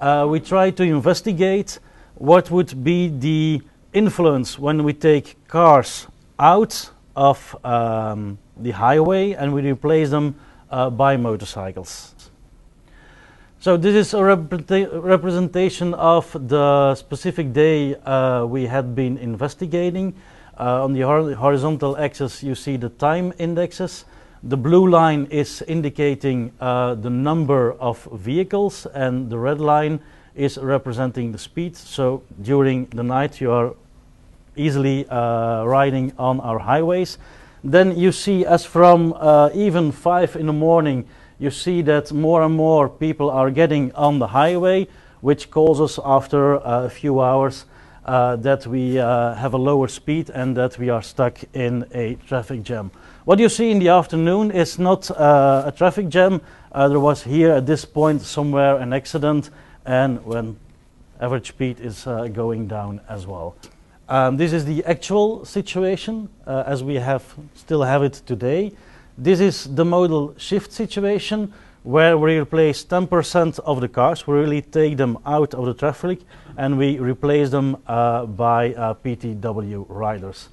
Uh, we try to investigate what would be the influence when we take cars out of um, the highway and we replace them uh, by motorcycles. So this is a representation of the specific day uh, we had been investigating. Uh, on the hor horizontal axis you see the time indexes. The blue line is indicating uh, the number of vehicles and the red line is representing the speed. So during the night you are easily uh, riding on our highways. Then you see as from uh, even 5 in the morning you see that more and more people are getting on the highway which causes after uh, a few hours uh, that we uh, have a lower speed and that we are stuck in a traffic jam. What you see in the afternoon is not uh, a traffic jam. Uh, there was here at this point somewhere an accident and when average speed is uh, going down as well. Um, this is the actual situation uh, as we have still have it today. This is the modal shift situation where we replace 10% of the cars. We really take them out of the traffic and we replace them uh, by uh, PTW riders.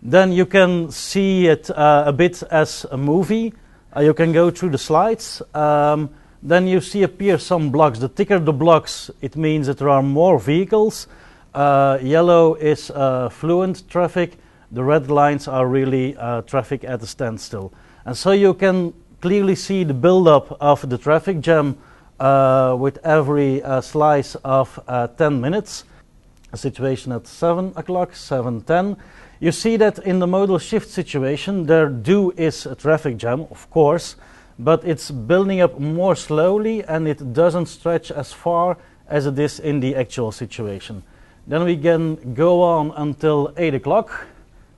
Then you can see it uh, a bit as a movie. Uh, you can go through the slides. Um, then you see appear some blocks. The thicker the blocks, it means that there are more vehicles. Uh, yellow is uh, fluent traffic. The red lines are really traffic at a standstill. And so you can clearly see the buildup of the traffic jam uh, with every uh, slice of uh, 10 minutes. A situation at 7 o'clock, 7.10. You see that in the modal shift situation, there do is a traffic jam, of course, but it's building up more slowly and it doesn't stretch as far as it is in the actual situation. Then we can go on until 8 o'clock.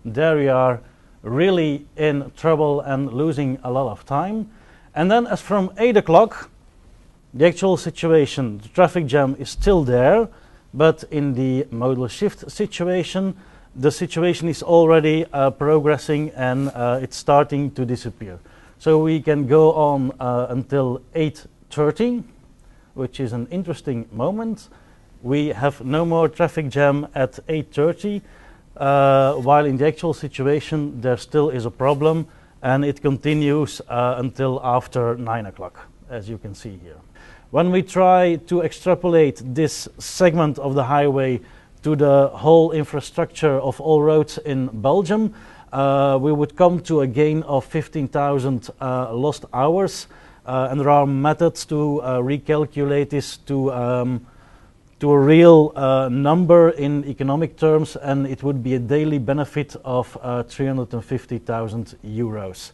There we are really in trouble and losing a lot of time. And then as from 8 o'clock, the actual situation, the traffic jam is still there, but in the modal shift situation, the situation is already uh, progressing and uh, it's starting to disappear. So we can go on uh, until 8.30, which is an interesting moment. We have no more traffic jam at 8.30, uh, while in the actual situation there still is a problem and it continues uh, until after 9 o'clock, as you can see here. When we try to extrapolate this segment of the highway to the whole infrastructure of all roads in Belgium, uh, we would come to a gain of 15,000 uh, lost hours. Uh, and there are methods to uh, recalculate this to, um, to a real uh, number in economic terms, and it would be a daily benefit of uh, 350,000 euros.